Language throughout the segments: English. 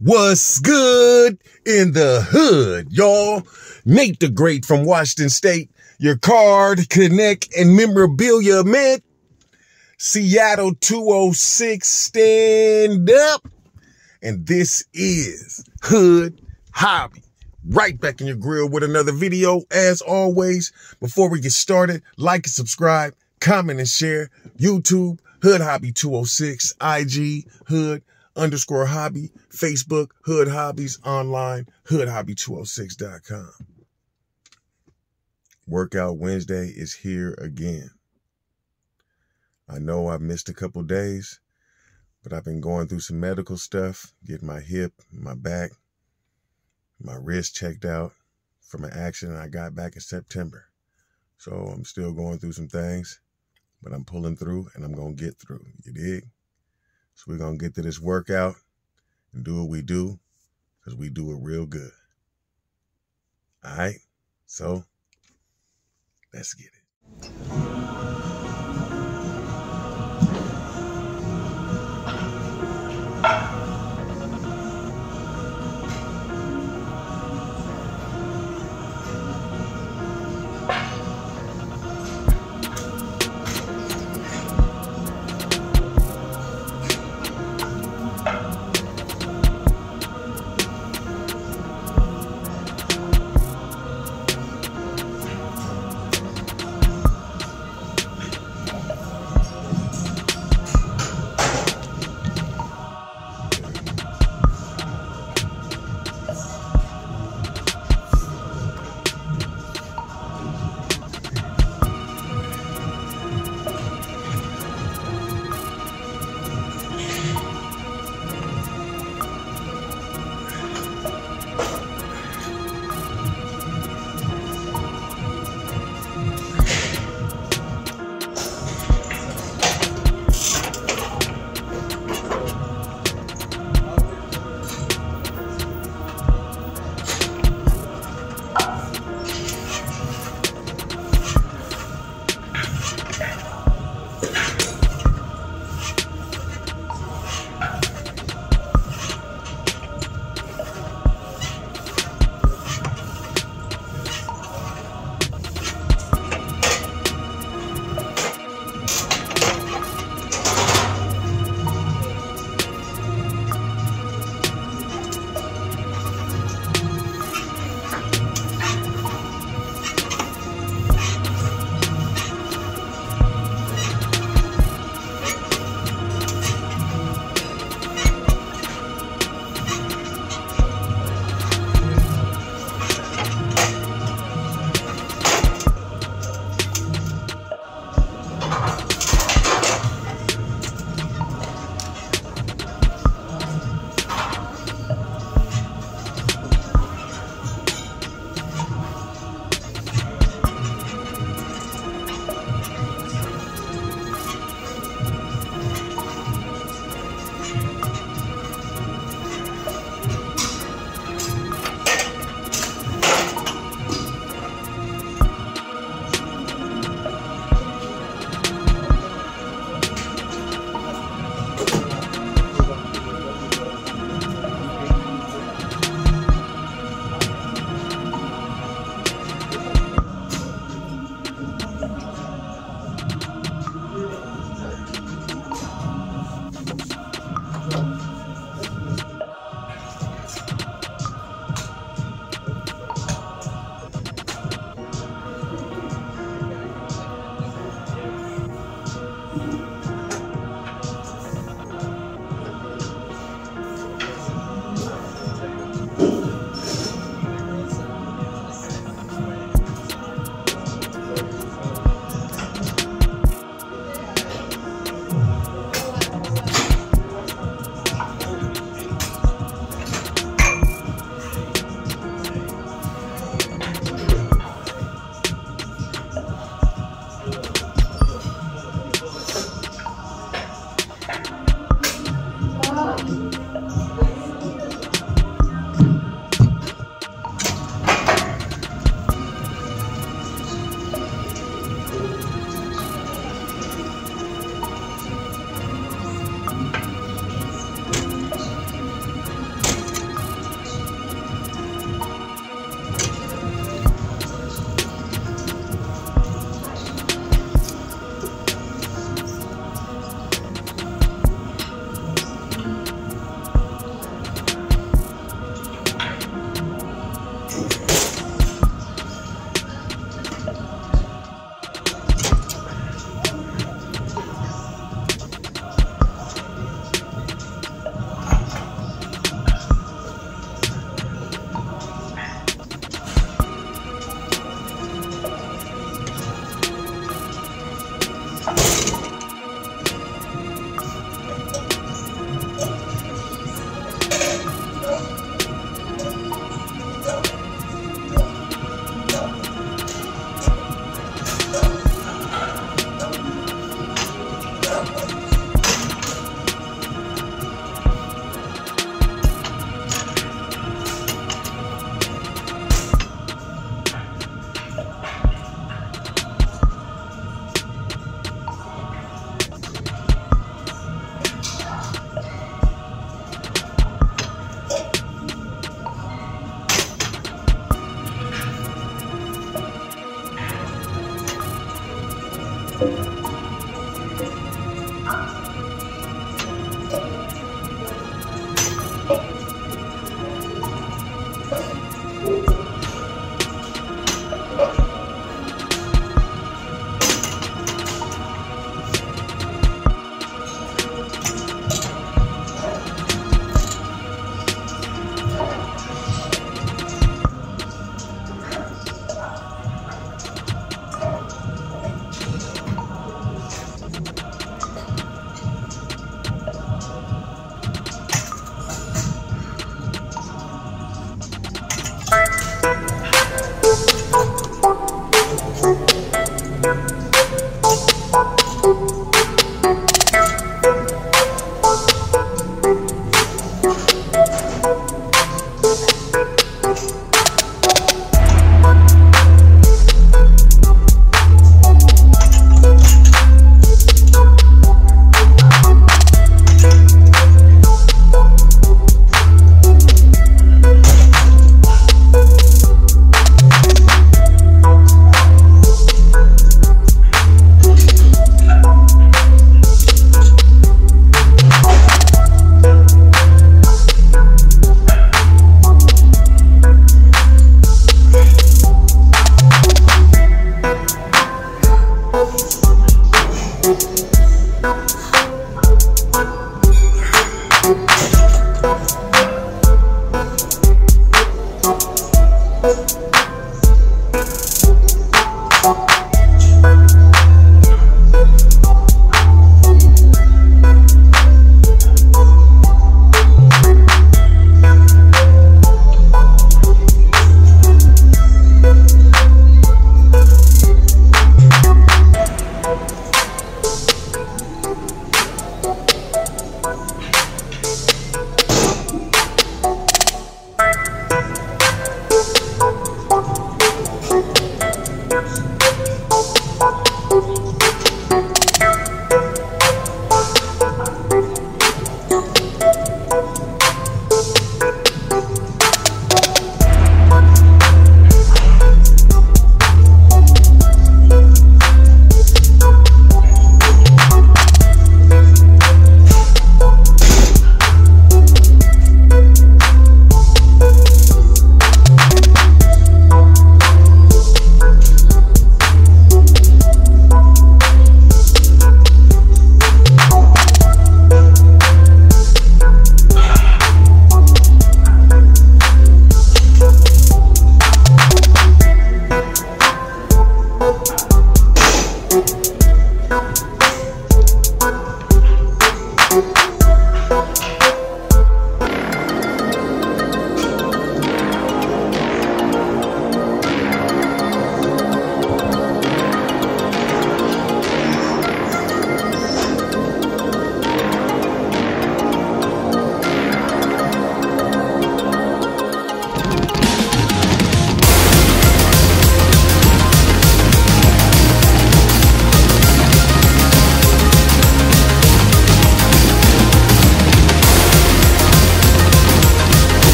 What's good in the hood, y'all? Nate the Great from Washington State, your card, connect, and memorabilia mint. Seattle 206, stand up. And this is Hood Hobby. Right back in your grill with another video. As always, before we get started, like and subscribe, comment and share. YouTube, Hood Hobby 206, IG, Hood underscore hobby, Facebook, Hood Hobbies, online, hoodhobby206.com. Workout Wednesday is here again. I know I've missed a couple days, but I've been going through some medical stuff, getting my hip, my back, my wrist checked out from an accident I got back in September. So I'm still going through some things, but I'm pulling through and I'm going to get through. You dig? So we're going to get to this workout and do what we do because we do it real good. All right? So let's get it.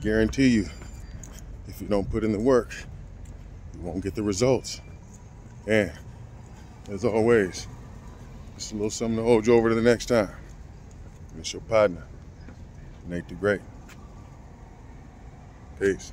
Guarantee you, if you don't put in the work, you won't get the results. And as always, just a little something to hold you over to the next time. It's your partner, Nate the Great. Peace.